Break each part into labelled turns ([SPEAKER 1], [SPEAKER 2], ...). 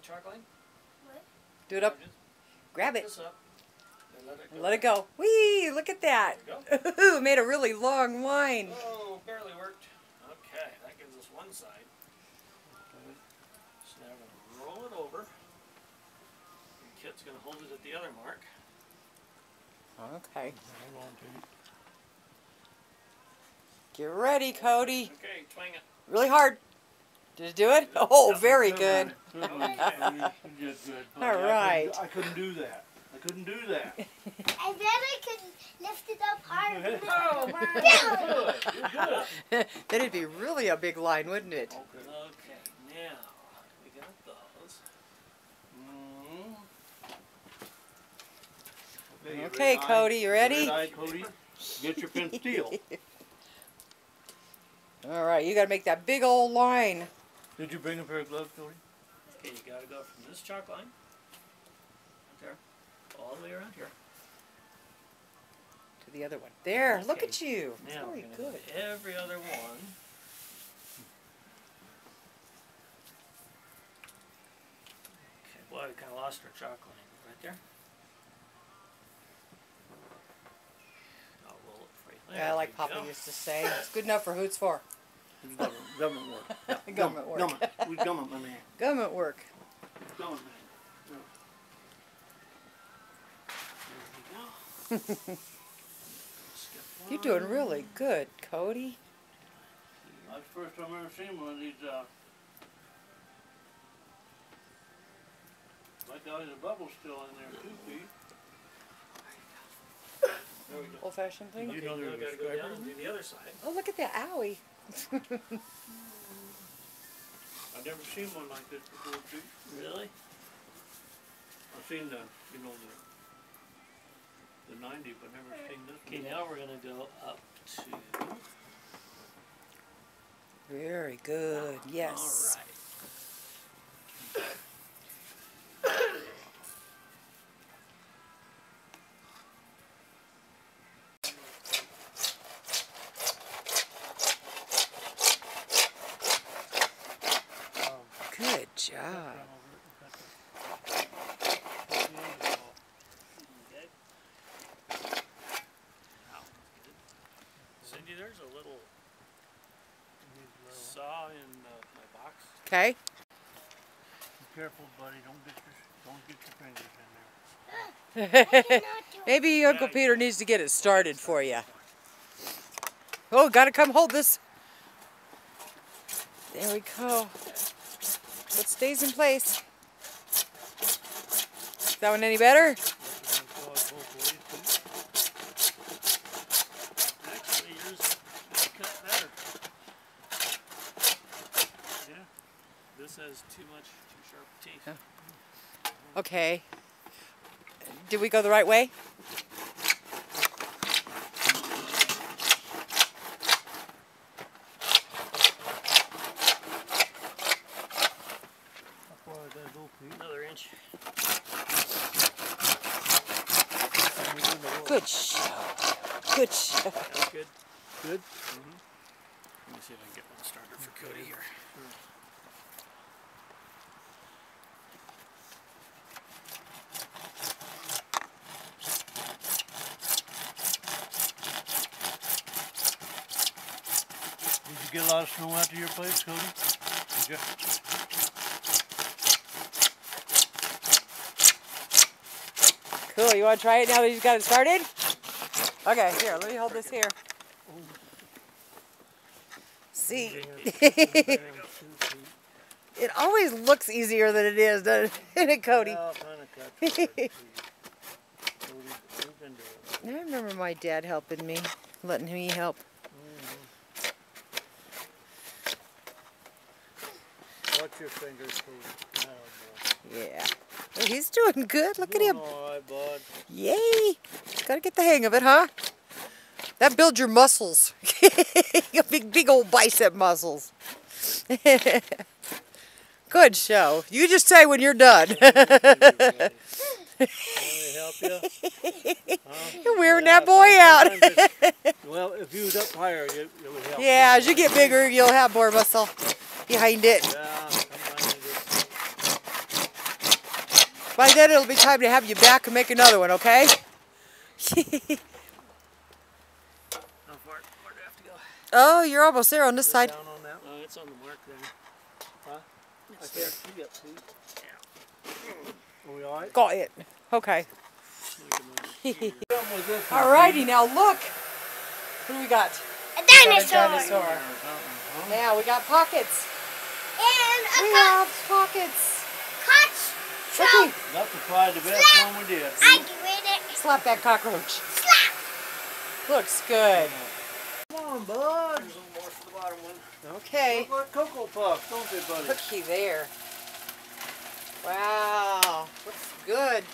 [SPEAKER 1] the chalk line?
[SPEAKER 2] What?
[SPEAKER 3] Do it up. Grab it.
[SPEAKER 1] Up. And let it go.
[SPEAKER 3] Let it go. Whee! Look at that.
[SPEAKER 1] There you
[SPEAKER 3] Ooh, made a really long line.
[SPEAKER 1] Oh, barely worked. Okay, that gives us one side. So now we're gonna roll it over. And Kit's gonna hold it at the other mark.
[SPEAKER 3] Okay.
[SPEAKER 4] Hold on to.
[SPEAKER 3] Get ready, Cody.
[SPEAKER 1] Okay, twang it.
[SPEAKER 3] Really hard. Did it do it? Oh, very good.
[SPEAKER 4] Good one. You did good. buddy.
[SPEAKER 3] All
[SPEAKER 4] I couldn't-
[SPEAKER 3] right.
[SPEAKER 4] I couldn't do that. I couldn't do that.
[SPEAKER 2] and then I could lift it up higher.
[SPEAKER 1] Oh,
[SPEAKER 4] Good. You're good.
[SPEAKER 3] then it'd be really a big line, wouldn't it?
[SPEAKER 4] Okay.
[SPEAKER 1] Okay, now we got those.
[SPEAKER 4] You
[SPEAKER 3] Okay,
[SPEAKER 4] red-eyed-
[SPEAKER 3] Cody, you ready?
[SPEAKER 4] red-eyed Cody, get your pen steel.
[SPEAKER 3] All right, you got to make that big old line.
[SPEAKER 4] Did you bring a pair of gloves, Cody?
[SPEAKER 1] Okay, you gotta go from this chalk line, right there, all the way around here.
[SPEAKER 3] To the other one. There, look
[SPEAKER 1] Okay.
[SPEAKER 3] at you.
[SPEAKER 1] Now
[SPEAKER 3] Very
[SPEAKER 1] we're
[SPEAKER 3] good.
[SPEAKER 1] do every other one. Okay, boy, we kinda lost our chalk line right there. I'll roll it for you.
[SPEAKER 3] Yeah,
[SPEAKER 1] There
[SPEAKER 3] like Papa
[SPEAKER 1] go.
[SPEAKER 3] used to say. It's good enough for Hoots for.
[SPEAKER 4] It's government, government work. Yeah,
[SPEAKER 3] Government work.
[SPEAKER 4] Government, we government, my man.
[SPEAKER 3] Government work.
[SPEAKER 4] Government.
[SPEAKER 1] There we go.
[SPEAKER 3] You're doing really good, Cody.
[SPEAKER 4] That's the first time I've ever seen one of these, uh, my God, the bubble's still in there too, Pete.
[SPEAKER 1] There we go.
[SPEAKER 3] Old fashioned thing.
[SPEAKER 4] You know
[SPEAKER 1] Okay,
[SPEAKER 4] there's a
[SPEAKER 1] gotta go down and do the other side.
[SPEAKER 3] Oh, look at that owie.
[SPEAKER 4] I've never seen one like this before, Pete.
[SPEAKER 1] Really?
[SPEAKER 4] I've seen the, you know, the, the ninety, but never seen this
[SPEAKER 1] Okay,
[SPEAKER 4] one.
[SPEAKER 1] now we're gonna go up to.
[SPEAKER 3] Very good. Yes.
[SPEAKER 1] Alright.
[SPEAKER 3] Good job.
[SPEAKER 1] Okay. Wow, that's good. Cindy, there's a little saw in uh, my box.
[SPEAKER 3] Okay.
[SPEAKER 4] Be careful, buddy, don't get your, don't get your fingers in there.
[SPEAKER 2] Not to
[SPEAKER 3] Maybe Uncle Peter needs to get it started for you. Oh, gotta come hold this. There we go. It stays in place. Is that one any better?
[SPEAKER 1] Actually, yours cut better. Yeah. This has too much, too sharp teeth.
[SPEAKER 3] Okay. Did we go the right way?
[SPEAKER 1] Another inch.
[SPEAKER 3] Good show. Good show.
[SPEAKER 1] That's good.
[SPEAKER 4] Good? Mm-hmm.
[SPEAKER 1] Let me see if I can get one started for Cody here.
[SPEAKER 4] Did you get a lot of snow out to your place, Cody? Did you?
[SPEAKER 3] Cool. You want to try it now that he's got it started? Okay, here, let me hold this here. See, it always looks easier than it is, doesn't it, Cody?
[SPEAKER 4] Well, kinda cut short, Pete. Cody, you can do it.
[SPEAKER 3] I remember my dad helping me, letting me help.
[SPEAKER 4] Watch your fingers.
[SPEAKER 3] Yeah. Oh, he's doing good. Look at him.
[SPEAKER 4] all right, bud.
[SPEAKER 3] Yay. Gotta get the hang of it, huh? That builds your muscles. big, big old bicep muscles. Good show. You just say when you're done.
[SPEAKER 4] Want me to help you? Huh?
[SPEAKER 3] You're wearing
[SPEAKER 4] Yeah,
[SPEAKER 3] that boy out.
[SPEAKER 4] Well, if you was up higher, it, it would help.
[SPEAKER 3] yeah, as you get bigger, you'll have more muscle behind it.
[SPEAKER 4] Yeah, it
[SPEAKER 3] By then it'll be time to have you back and make another one, okay?
[SPEAKER 1] How far, do I have to go?
[SPEAKER 3] oh, you're almost there on this side.
[SPEAKER 4] Down on that?
[SPEAKER 1] Uh, it's on the mark there.
[SPEAKER 4] Huh?
[SPEAKER 1] It's
[SPEAKER 4] I
[SPEAKER 1] there.
[SPEAKER 4] can't see it, Pete. Are we alright?
[SPEAKER 3] Got it. Okay. Alrighty, now look. What do we got?
[SPEAKER 2] A
[SPEAKER 3] Got a
[SPEAKER 2] dinosaur. Uh-huh.
[SPEAKER 3] dinosaur. Now we got pockets.
[SPEAKER 2] And a
[SPEAKER 3] We have pockets.
[SPEAKER 2] cockroach.
[SPEAKER 3] Ricky,
[SPEAKER 4] That's probably the best one we did.
[SPEAKER 2] I get it.
[SPEAKER 3] slap that cockroach.
[SPEAKER 2] Slap.
[SPEAKER 3] Looks good.
[SPEAKER 4] Come on, bud.
[SPEAKER 1] There's a little more for the bottom one.
[SPEAKER 3] Okay.
[SPEAKER 4] Look like Cocoa Puffs, don't they, buddy?
[SPEAKER 3] Cookie there. Wow. Looks good.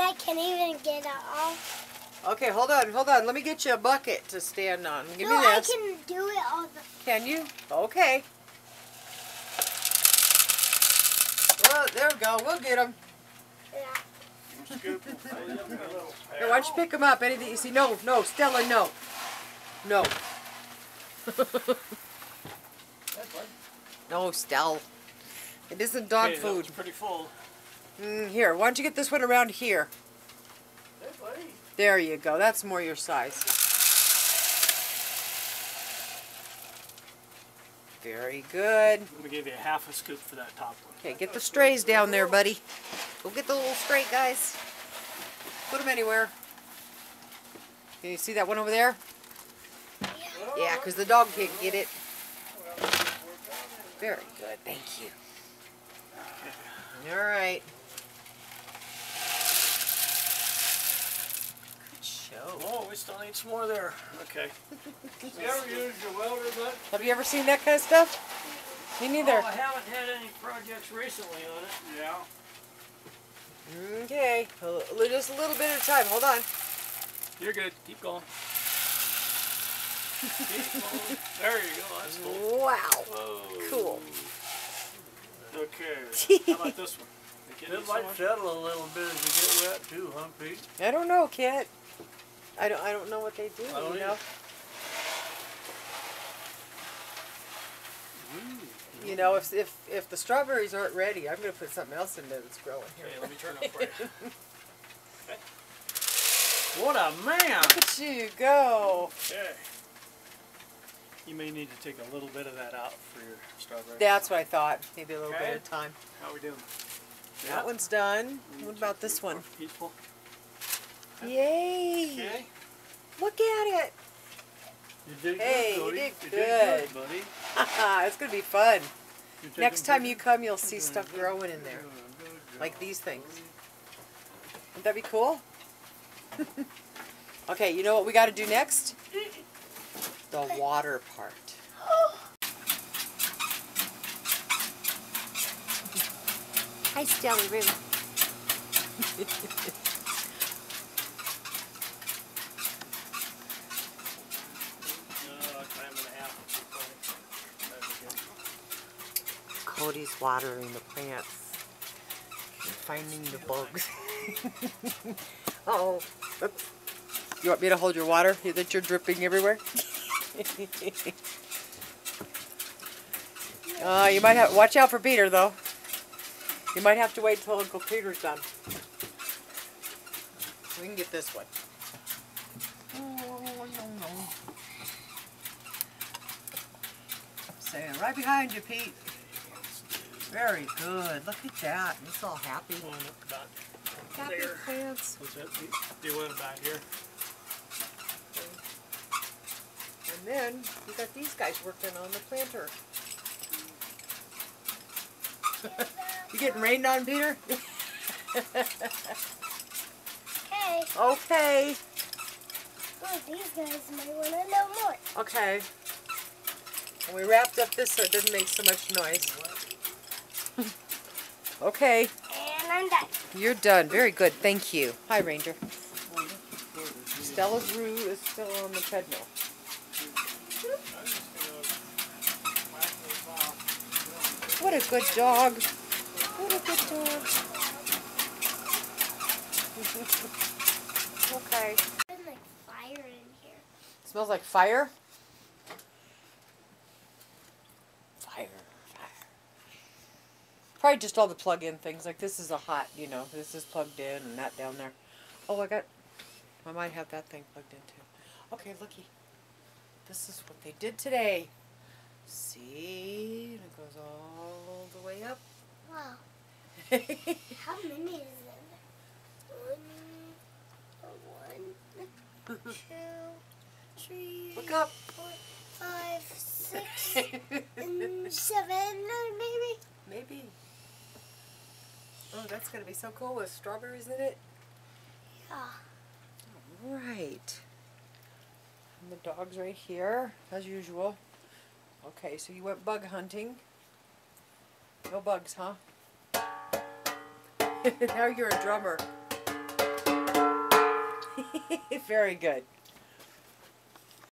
[SPEAKER 2] And I can't even get it off.
[SPEAKER 3] Okay, hold on, hold on. Let me get you a bucket to stand on. Give
[SPEAKER 2] no,
[SPEAKER 3] me
[SPEAKER 2] I can do it all the
[SPEAKER 3] Can you? Okay. Well, there we go. We'll get them.
[SPEAKER 2] yeah.
[SPEAKER 4] Scoop 'em.
[SPEAKER 3] Here, why don't you pick them up? Anything you see? No, no, Stella, no. No. no, Stella. It isn't dog
[SPEAKER 1] Okay,
[SPEAKER 3] food.
[SPEAKER 1] was pretty full.
[SPEAKER 3] Mm, here, why don't you get this one around here? There you go. That's more your size. Very good.
[SPEAKER 1] I'm gonna give you a half a scoop for that top one.
[SPEAKER 3] Okay, get the strays down there, buddy. Go get the little stray guys. Put them anywhere. Can you see that one over there? Yeah, because the dog can't get it. Very good, thank you. All right. Good show.
[SPEAKER 1] Oh, we still need some more there. Okay.
[SPEAKER 4] You ever use your welder, bud?
[SPEAKER 3] Have you ever seen that kind of stuff? Me neither.
[SPEAKER 1] Oh, I haven't had any projects recently on it.
[SPEAKER 4] Yeah.
[SPEAKER 3] Okay, a just a little bit at a time. Hold on.
[SPEAKER 1] You're good. Keep going. Keep going. There you go. That's cool.
[SPEAKER 3] Wow.
[SPEAKER 1] Whoa.
[SPEAKER 3] Cool.
[SPEAKER 1] Okay. How about this one?
[SPEAKER 4] It might settle a little bit as you get wet too, huh, Pete?
[SPEAKER 3] I don't know, Kit. I don't. I don't know what they do.
[SPEAKER 4] I don't
[SPEAKER 3] you know. You know, if if if the strawberries aren't ready, I'm gonna put something else in there that's growing here.
[SPEAKER 1] Okay, let me turn it for you.
[SPEAKER 4] What a man!
[SPEAKER 3] Look at you go.
[SPEAKER 1] Okay. You may need to take a little bit of that out for your strawberry.
[SPEAKER 3] That's what I thought. Maybe a little bit
[SPEAKER 1] Okay.
[SPEAKER 3] at a time.
[SPEAKER 1] How are we doing?
[SPEAKER 3] That one's done. What about this one?
[SPEAKER 1] Peaceful.
[SPEAKER 3] Yay!
[SPEAKER 1] Okay.
[SPEAKER 3] Look at it.
[SPEAKER 4] You did
[SPEAKER 3] Hey,
[SPEAKER 4] good,
[SPEAKER 3] you
[SPEAKER 4] Cody.
[SPEAKER 3] did
[SPEAKER 4] you
[SPEAKER 3] good.
[SPEAKER 4] did good, buddy.
[SPEAKER 3] it's gonna be fun. Next time you come, you'll see stuff growing in there,
[SPEAKER 4] good, good job.
[SPEAKER 3] like these things. Wouldn't that be cool? okay, you know what we got to do next? The water part. Hi, Stelly Roo.
[SPEAKER 1] Uh, time and a half. would be fine. That'd be good.
[SPEAKER 3] Cody's watering the plants and finding the bugs. oh, oops. You want me to hold your water that you're dripping everywhere? uh, you might have watch out for Peter though. You might have to wait till Uncle Peter's done. We can get this one. Staying right behind you, Pete. Very good. Look at that. It's all happy.
[SPEAKER 1] One up about
[SPEAKER 3] Happy
[SPEAKER 1] there.
[SPEAKER 3] plants.
[SPEAKER 1] What's that? Pete? Do you want it back here?
[SPEAKER 3] And then we got these guys working on the planter. you getting rained on, Peter?
[SPEAKER 2] Hey,
[SPEAKER 3] okay.
[SPEAKER 2] oh, these guys might want to know more.
[SPEAKER 3] Okay. And we wrapped up this so it doesn't make so much noise. Okay.
[SPEAKER 2] And I'm done.
[SPEAKER 3] You're done. Very good. Thank you. Hi, Ranger. Stella's Roo is still on the treadmill. What a good dog. What a good dog. okay.
[SPEAKER 2] Like fire in here.
[SPEAKER 3] Smells like fire. Fire, fire. Probably just all the plug-in things. Like this is a hot, you know, this is plugged in and that down there. Oh, I got, I might have that thing plugged in too. Okay, looky. This is what they did today. See, and it goes all the way up.
[SPEAKER 2] Wow. How many is there? One, one, two, three,
[SPEAKER 3] Look up.
[SPEAKER 2] four, five, six, and seven, maybe.
[SPEAKER 3] Maybe. Oh, that's gonna be so cool with strawberries in it.
[SPEAKER 2] Yeah.
[SPEAKER 3] All right. And the dog's right here, as usual. Okay, so you went bug hunting. No bugs, huh? now you're a drummer. Very good.